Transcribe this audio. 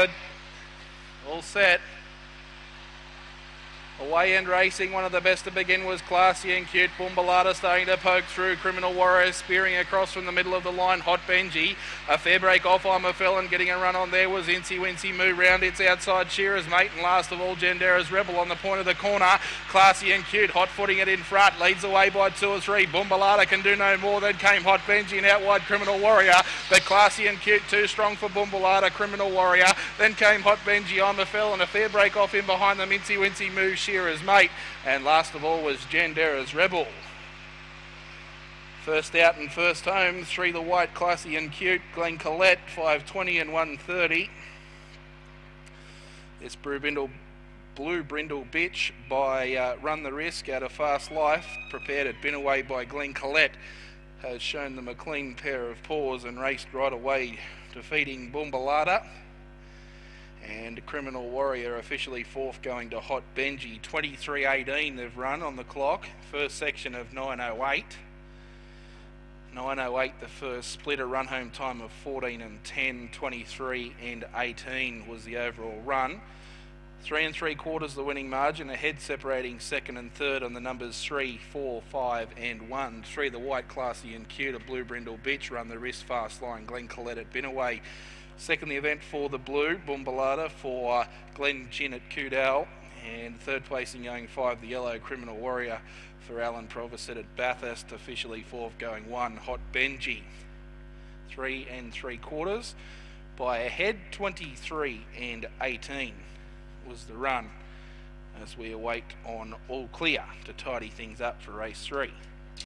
Good. All set. Away end racing, one of the best to begin was Classy and Cute. Bumbalata starting to poke through. Criminal Warrior spearing across from the middle of the line. Hot Benji. A fair break off I'm a felon. Getting a run on there was Incy Wincy. Move round. It's outside Shearer's mate. And last of all, Gendera's Rebel on the point of the corner. Classy and Cute. Hot footing it in front. Leads away by two or three. Bumbalata can do no more. Then came Hot Benji and out wide Criminal Warrior. But Classy and Cute too strong for Bumbalata. Criminal Warrior. Then came Hot Benji. I'm a felon. A fair break off in behind them. Incy Wincy move Shearer's mate. And last of all was Jandera's Rebel. First out and first home, three the white, classy and cute. Glen Colette, 520 and 130. This Blue Brindle, Blue Brindle Bitch by uh, Run the Risk out of Fast Life, prepared at Binnaway by Glen Colette, has shown them a clean pair of paws and raced right away, defeating Bumbalata. And Criminal Warrior officially fourth going to Hot Benji. 23.18 they've run on the clock. First section of 9.08. 9.08 the first split, a run home time of 14 and 10, 23 and 18 was the overall run. Three and three quarters the winning margin, ahead separating second and third on the numbers three, four, five, and one. Three the white, classy and cute, a blue brindle bitch run the wrist fast line. Glen Colette at Binnaway Second, the event for the blue, Bumbalata for Glen Gin at Cudal. And third place in going five, the yellow Criminal Warrior for Alan Proviset at Bathurst. Officially fourth going one, Hot Benji. Three and three quarters by a head, 23 and 18 was the run as we await on all clear to tidy things up for race three.